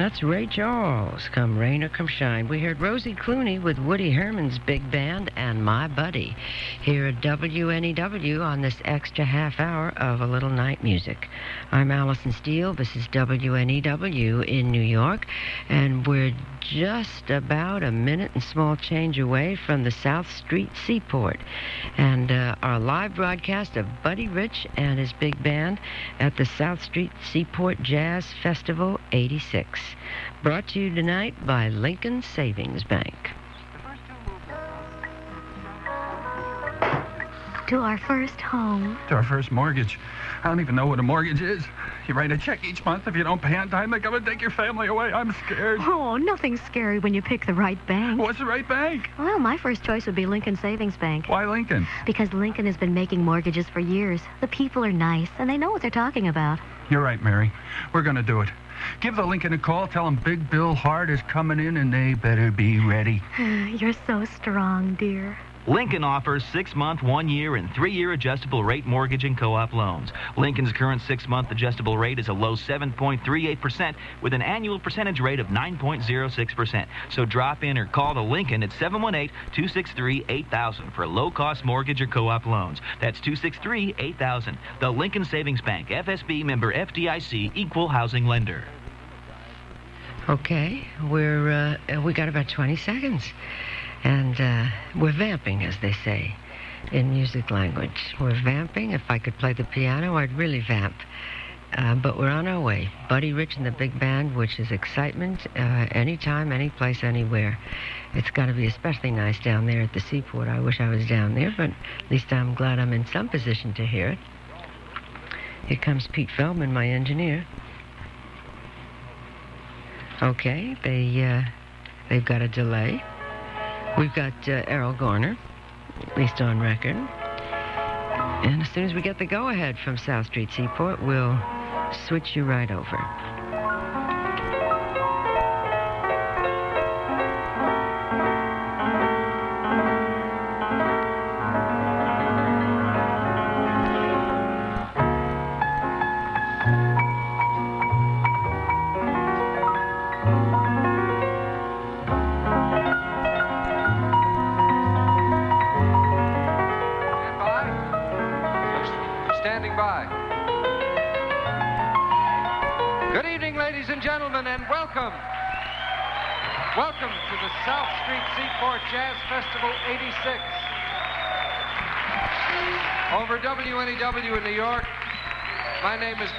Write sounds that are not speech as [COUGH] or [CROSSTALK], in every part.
That's Ray Charles, Come Rain or Come Shine. We heard Rosie Clooney with Woody Herman's big band and My Buddy here at WNEW on this extra half hour of a little night music. I'm Allison Steele. This is WNEW in New York, and we're just about a minute and small change away from the South Street Seaport. And uh, our live broadcast of Buddy Rich and his big band at the South Street Seaport Jazz Festival 86. Brought to you tonight by Lincoln Savings Bank. To our first home. To our first mortgage. I don't even know what a mortgage is. You write a check each month. If you don't pay on time, they come and take your family away. I'm scared. Oh, nothing's scary when you pick the right bank. What's the right bank? Well, my first choice would be Lincoln Savings Bank. Why Lincoln? Because Lincoln has been making mortgages for years. The people are nice, and they know what they're talking about. You're right, Mary. We're going to do it. Give the Lincoln a call. Tell them Big Bill Hart is coming in, and they better be ready. [SIGHS] You're so strong, dear. Lincoln offers six month, one year, and three year adjustable rate mortgage and co op loans. Lincoln's current six month adjustable rate is a low 7.38% with an annual percentage rate of 9.06%. So drop in or call the Lincoln at 718 263 8000 for low cost mortgage or co op loans. That's 263 8000. The Lincoln Savings Bank, FSB member FDIC, equal housing lender. Okay, we're uh, we got about 20 seconds, and uh, we're vamping, as they say, in music language. We're vamping. If I could play the piano, I'd really vamp. Uh, but we're on our way. Buddy Rich and the big band, which is excitement uh, anytime, any place, anywhere. It's got to be especially nice down there at the seaport. I wish I was down there, but at least I'm glad I'm in some position to hear it. Here comes Pete Feldman, my engineer. Okay, they uh, they've got a delay. We've got uh, Erroll Garner, at least on record. And as soon as we get the go-ahead from South Street Seaport, we'll switch you right over.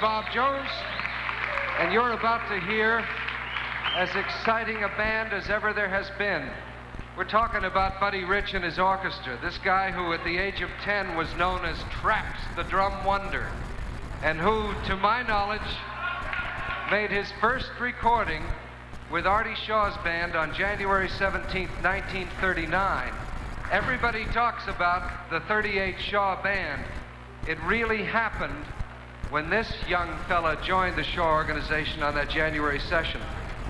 Bob Jones, and you're about to hear as exciting a band as ever there has been. We're talking about Buddy Rich and his orchestra. This guy who, at the age of 10, was known as Traps, the drum wonder, and who, to my knowledge, made his first recording with Artie Shaw's band on January 17, 1939. Everybody talks about the 38 Shaw band. It really happened when this young fella joined the Shaw organization on that January session.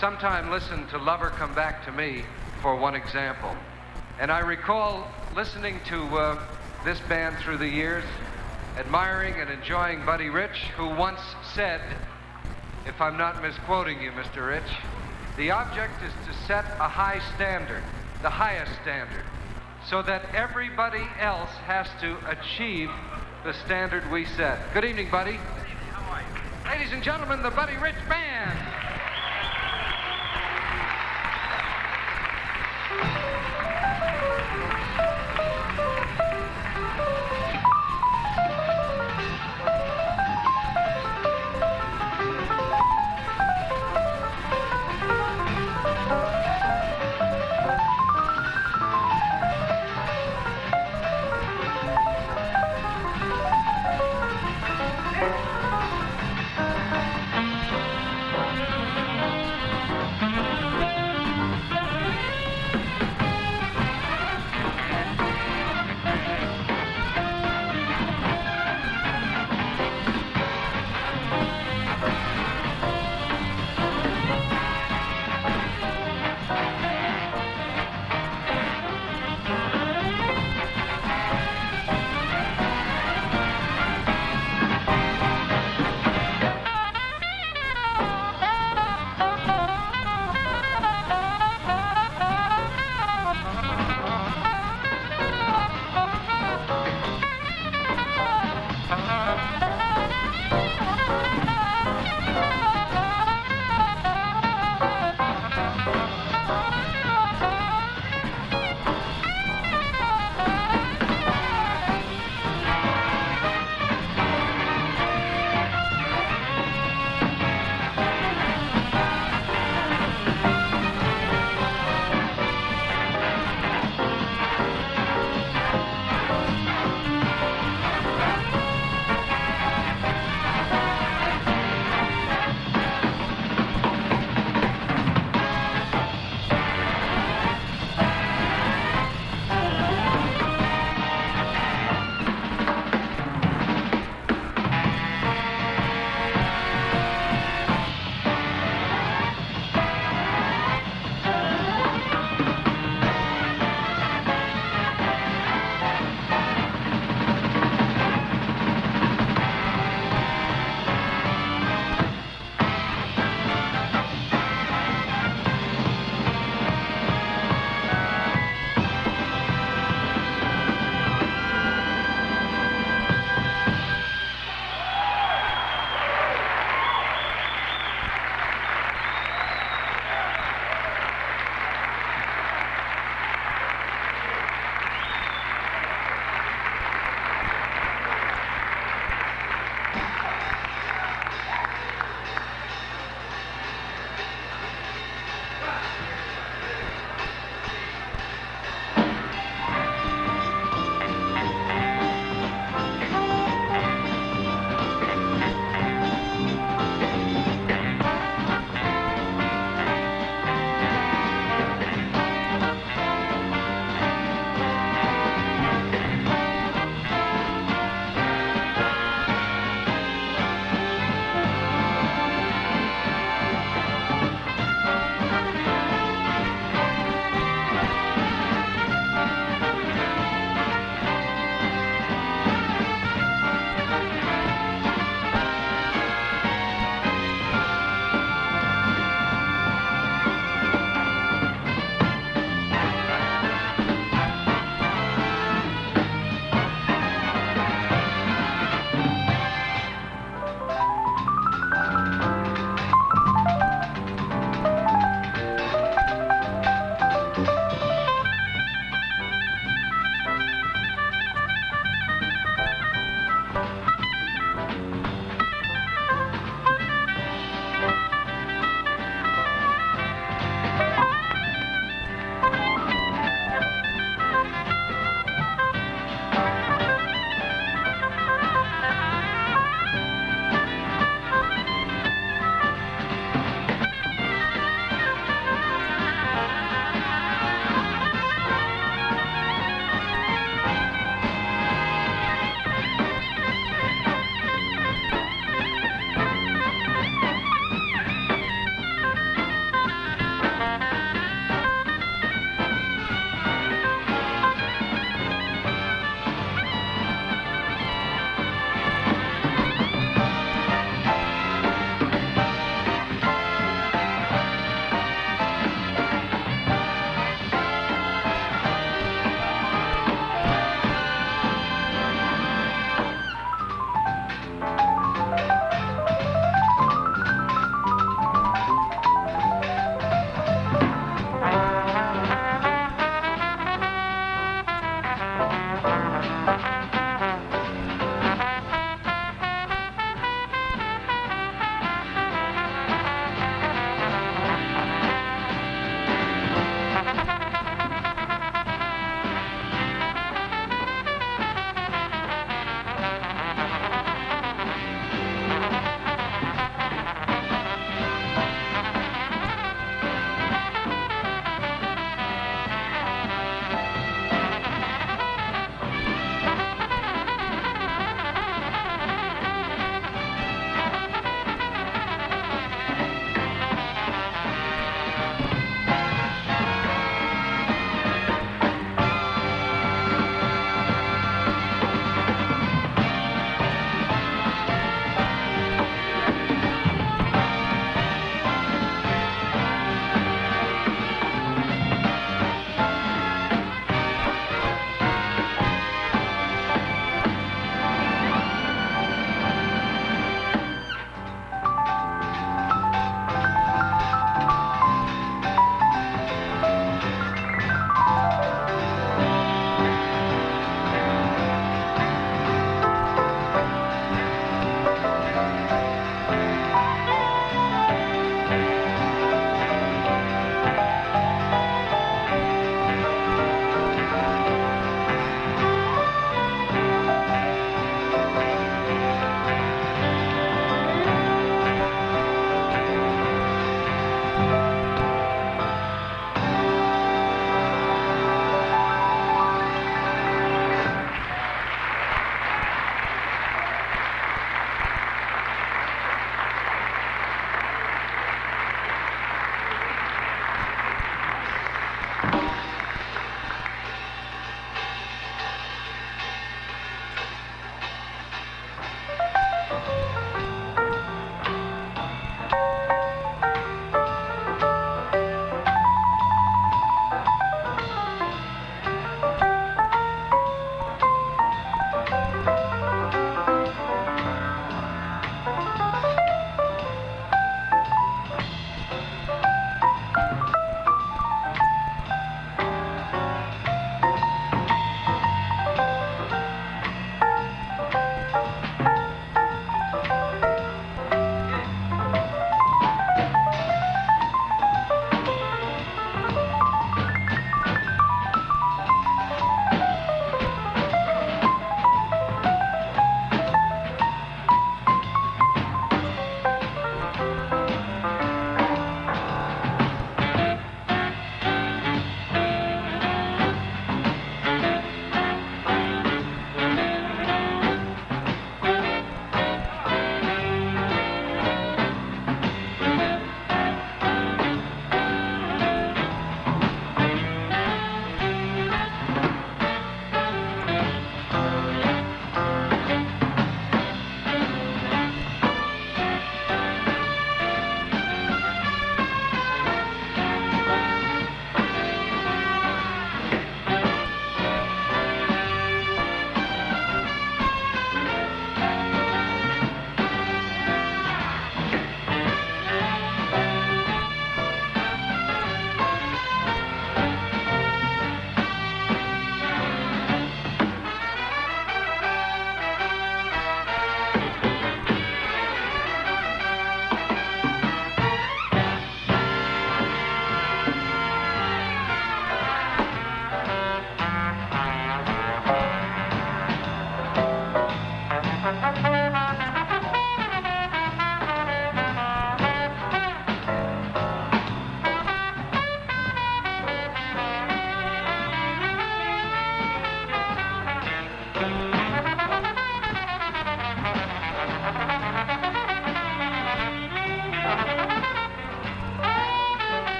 Sometime listen to Lover Come Back to Me for one example. And I recall listening to uh, this band through the years, admiring and enjoying Buddy Rich, who once said, if I'm not misquoting you, Mr. Rich, the object is to set a high standard, the highest standard, so that everybody else has to achieve the standard we set. Good evening, Buddy. Ladies and gentlemen, the Buddy Rich Band.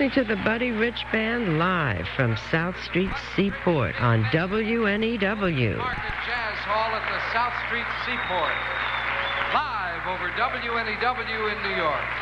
Listening to the Buddy Rich Band live from South Street Seaport on WNEW. Market Jazz Hall at the South Street Seaport. Live over WNEW in New York.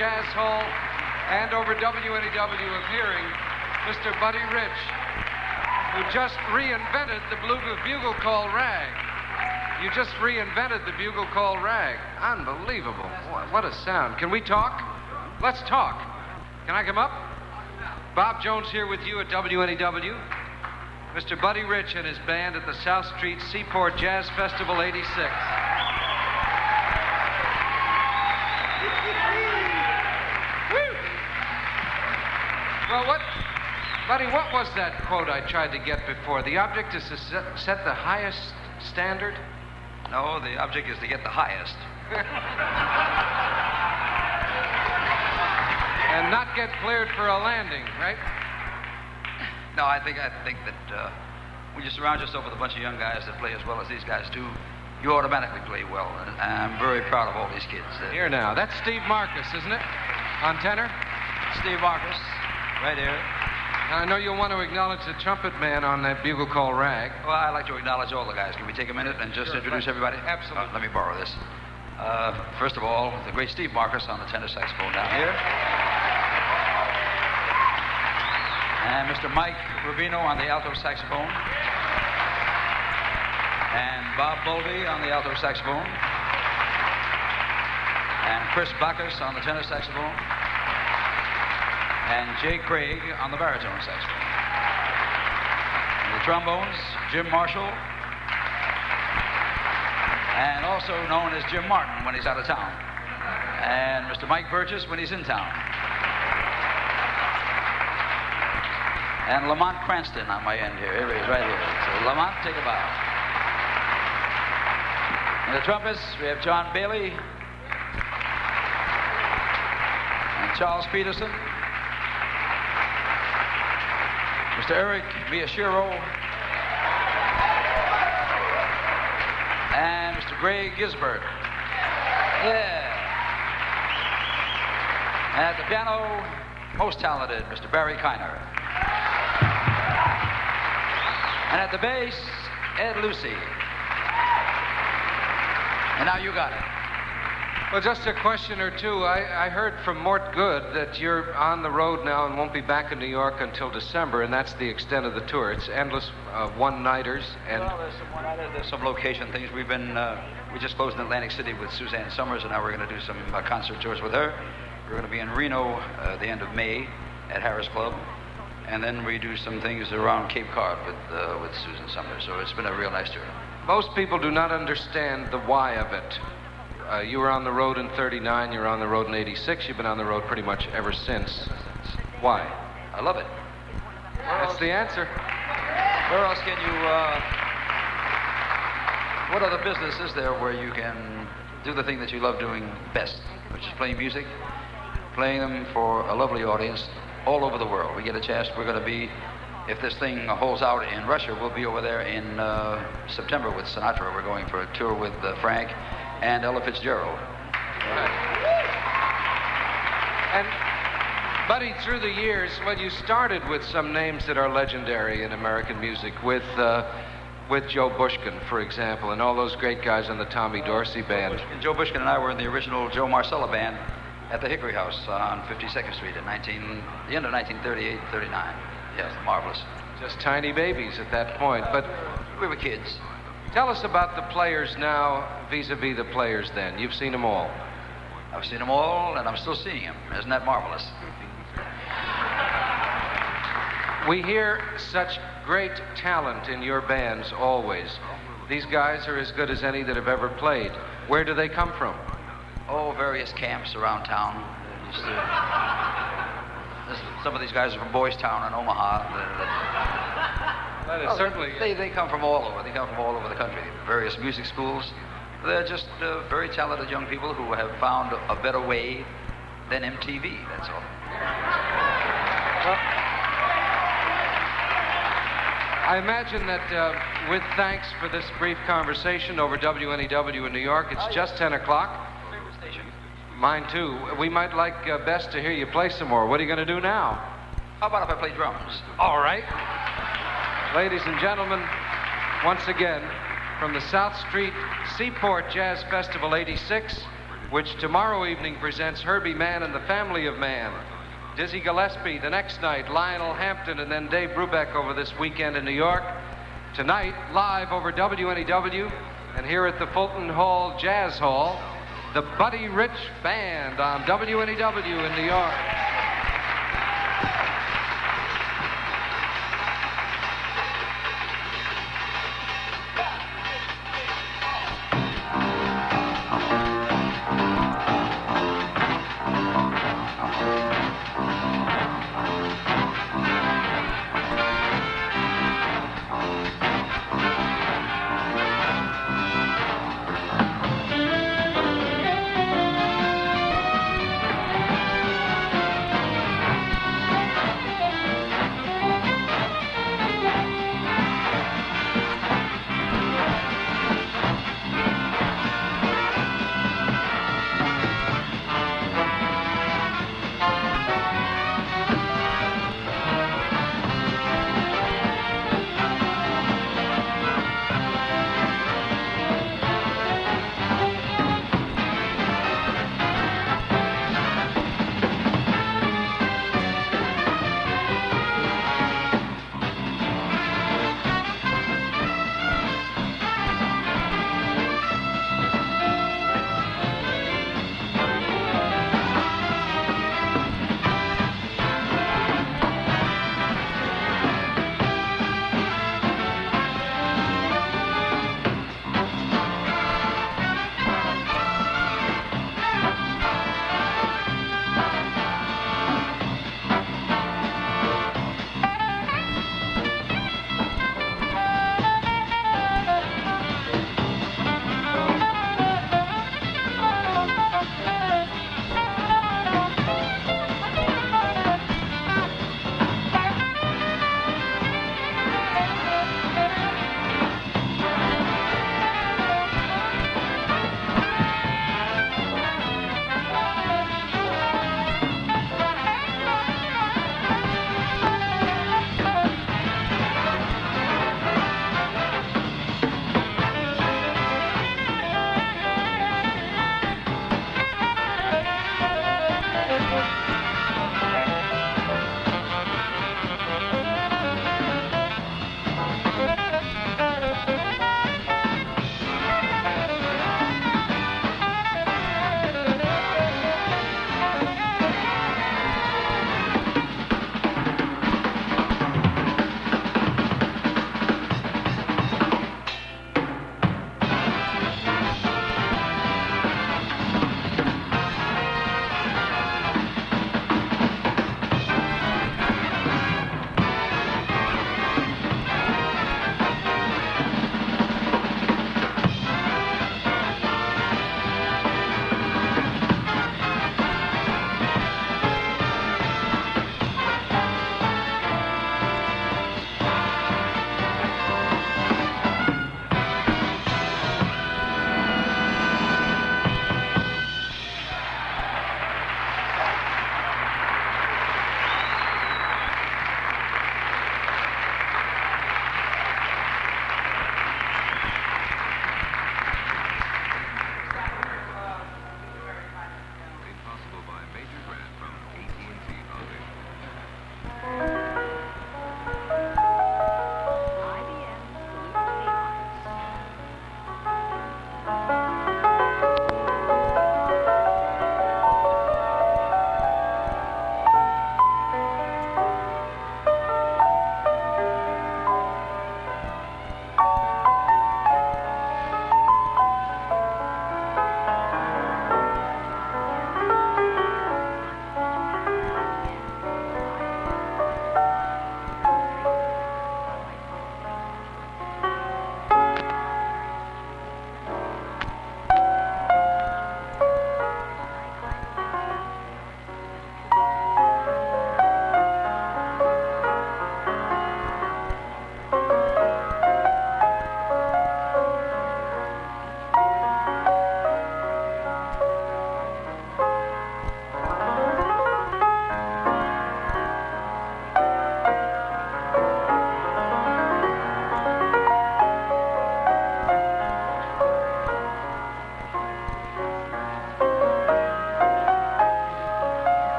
Jazz Hall and over WNEW appearing Mr. Buddy Rich, who just reinvented the blue bugle call rag. You just reinvented the bugle call rag. Unbelievable. What a sound. Can we talk? Let's talk. Can I come up? Bob Jones here with you at WNEW. Mr. Buddy Rich and his band at the South Street Seaport Jazz Festival 86. Buddy, what was that quote I tried to get before? The object is to set, the highest standard? No, the object is to get the highest. [LAUGHS] and not get cleared for a landing, right? No, I think I think that uh, when you surround yourself with a bunch of young guys that play as well as these guys do, you automatically play well. And I'm very proud of all these kids. Uh, Here now, that's Steve Marcus, isn't it? On tenor? Steve Marcus, right here. I know you'll want to acknowledge the trumpet man on that bugle call rag. Well, I'd like to acknowledge all the guys. Can we take a minute and just Sure, introduce let's- everybody? absolutely. Uh, let me borrow this. Uh, first of all, the great Steve Marcus on the tenor saxophone down here. And Mr. Mike Rubino on the alto saxophone. And Bob Bowlby on the alto saxophone. And Chris Bacchus on the tenor saxophone. And Jay Craig on the baritone saxophone. And the trombones, Jim Marshall. And also known as Jim Martin when he's out of town. And Mr. Mike Burgess when he's in town. And Lamont Cranston on my end here. Here he is, right here. So Lamont, take a bow. And the trumpets, we have John Bailey and Charles Peterson. Mr. Eric Miyashiro. And Mr. Greg Gisbert. Yeah. And at the piano, most talented, Mr. Barry Kiener. And at the bass, Ed Lucy. And now you got it. Well, just a question or two. I, I heard from Mort Goode that you're on the road now and won't be back in New York until December, and that's the extent of the tour. It's endless uh, one-nighters, and Well, there's some, one- there's some location things. We've been, uh, we just closed in Atlantic City with Suzanne Somers, and now we're going to do some uh, concert tours with her. We're going to be in Reno uh, the end of May at Harrah's Club, and then we do some things around Cape Cod with uh, with Susan Somers. So it's been a real nice tour. most people do not understand the why of it. Uh, you were on the road in 39, you were on the road in 86, you've been on the road pretty much ever since. Why? I love it. That's the answer. Where else can you? Uh, what other business is there where you can do the thing that you love doing best, which is playing music, playing them for a lovely audience all over the world? We get a chance. We're going to be, if this thing holds out in Russia, we'll be over there in uh, September with Sinatra. We're going for a tour with uh, Frank and Ella Fitzgerald. And, Buddy, through the years, well, you started with some names that are legendary in American music, with uh, with Joe Bushkin, for example, and all those great guys in the Tommy Dorsey band. And Joe Bushkin and I were in the original Joe Marsala band at the Hickory House on 52nd Street in 19, the end of 1938, 39. Yes, marvelous. Just tiny babies at that point. But We were kids. Tell us about the players now vis-a-vis the players then. You've seen them all. I've seen them all, and I'm still seeing them. Isn't that marvelous? We hear such great talent in your bands always. These guys are as good as any that have ever played. Where do they come from? Oh, various camps around town. Uh, this- some of these guys are from Boys Town in Omaha. That Oh, They, they come from all over. They come from all over the country. Various music schools. They're just uh, very talented young people who have found a better way than MTV. That's all. I imagine that uh, with thanks for this brief conversation over WNEW in New York, it's just 10 o'clock. Mine too. We might like uh, best to hear you play some more. What are you going to do now? How about if I play drums? All right. Ladies and gentlemen, once again, from the South Street Seaport Jazz Festival 86, which tomorrow evening presents Herbie Mann and the Family of Mann. Dizzy Gillespie the next night, Lionel Hampton, and then Dave Brubeck over this weekend in New York. Tonight, live over WNEW, and here at the Fulton Hall Jazz Hall, the Buddy Rich Band on WNEW in New York.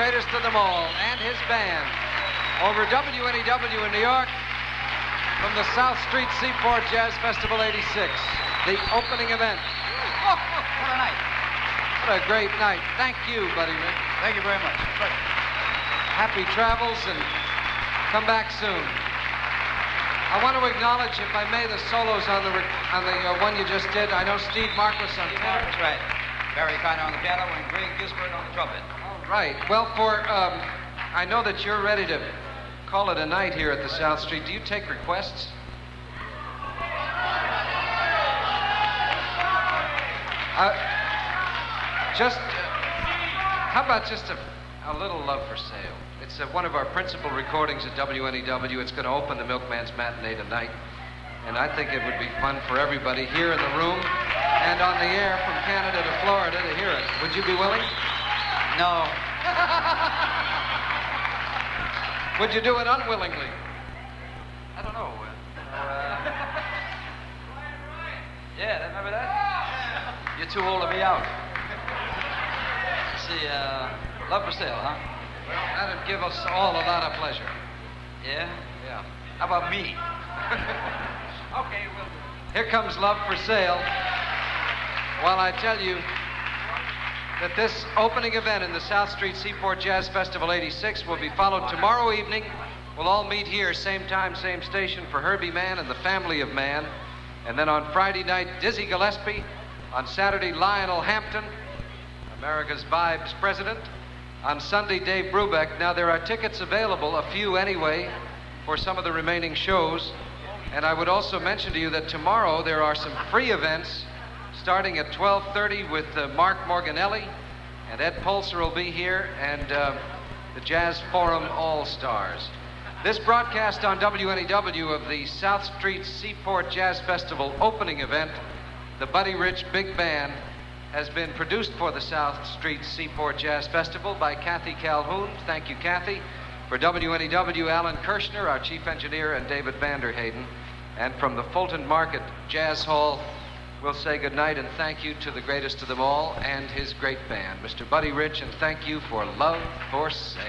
Greatest of them all, and his band over WNEW in New York from the South Street Seaport Jazz Festival 86, the opening event. Oh, what a night. What a great night. Thank you, Buddy Rich. Thank you very much. Happy travels and come back soon. I want to acknowledge, if I may, the solos on the on the uh, one you just did. I know Steve Marcus on tenor. Marcus, right. Barry Kiener on the piano and Greg Gisbert on the trumpet. Right. Well, for um, I know that you're ready to call it a night here at the South Street. Do you take requests? Uh, just uh, how about just a, a little love for sale? It's uh, one of our principal recordings at WNEW. It's going to open the Milkman's Matinee tonight. And I think it would be fun for everybody here in the room and on the air from Canada to Florida to hear it. Would you be willing? No. [LAUGHS] Would you do it unwillingly? I don't know. Uh, yeah, remember that? You're too old to be out. See, uh, Love for Sale, huh? Well, that'd give us all a lot of pleasure. Yeah? Yeah. How about me? [LAUGHS] Okay, well. Here comes Love for Sale. While I tell you that this opening event in the South Street Seaport Jazz Festival 86 will be followed tomorrow evening. We'll all meet here, same time, same station, for Herbie Mann and the Family of Man. And then on Friday night, Dizzy Gillespie. On Saturday, Lionel Hampton, America's Vibes president. On Sunday, Dave Brubeck. Now, there are tickets available, a few anyway, for some of the remaining shows. And I would also mention to you that tomorrow there are some free events starting at 12:30 with uh, Mark Morganelli, and Ed Pulser will be here, and uh, the Jazz Forum All Stars. This broadcast on WNEW of the South Street Seaport Jazz Festival opening event, the Buddy Rich Big Band, has been produced for the South Street Seaport Jazz Festival by Kathy Calhoun. Thank you, Kathy. For WNEW, Alan Kirshner, our chief engineer, and David Vanderhayden. And from the Fulton Market Jazz Hall, We'll say good night and thank you to the greatest of them all and his great band, Mr. Buddy Rich, and thank you for Love for Sale.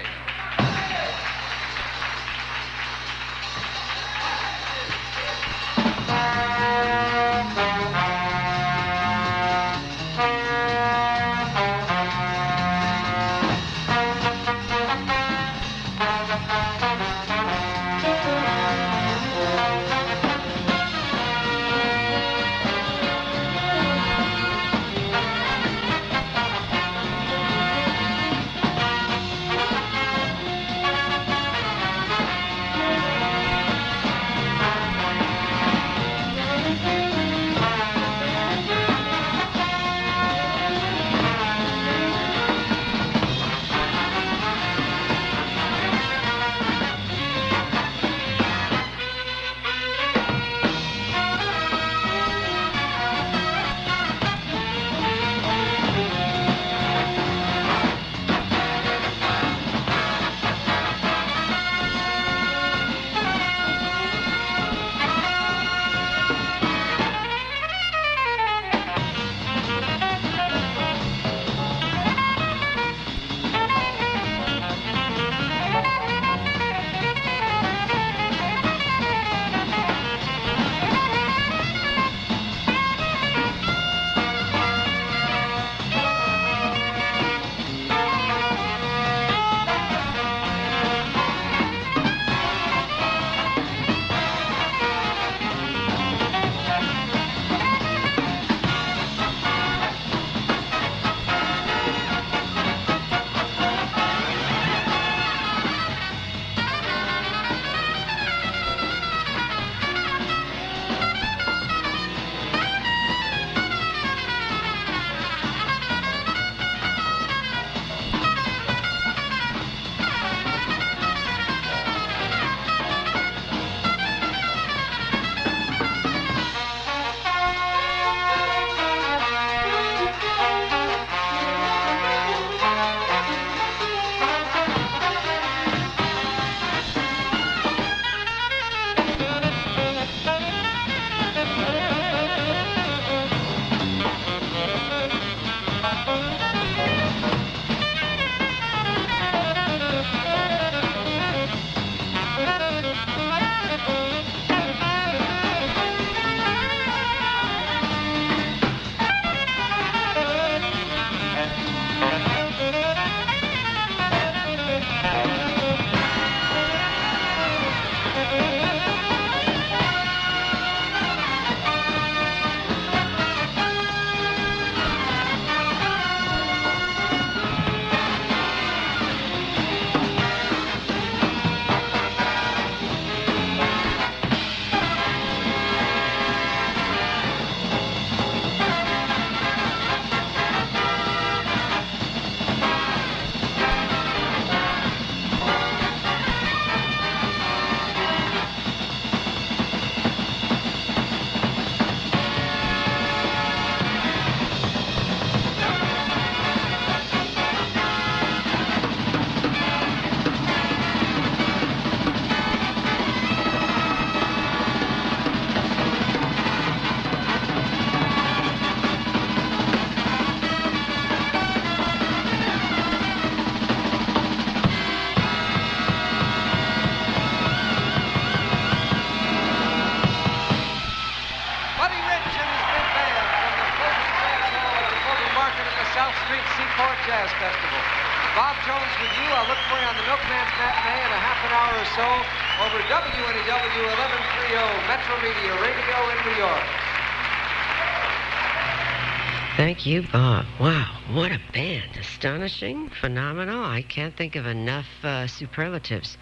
You, Bob. Wow, what a band. Astonishing, phenomenal. I can't think of enough uh, superlatives.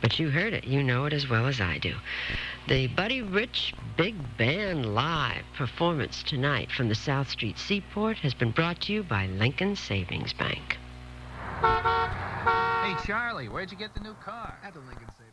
But you heard it. You know it as well as I do. The Buddy Rich Big Band Live performance tonight from the South Street Seaport has been brought to you by Lincoln Savings Bank. Hey, Charlie, where'd you get the new car? At the Lincoln Savings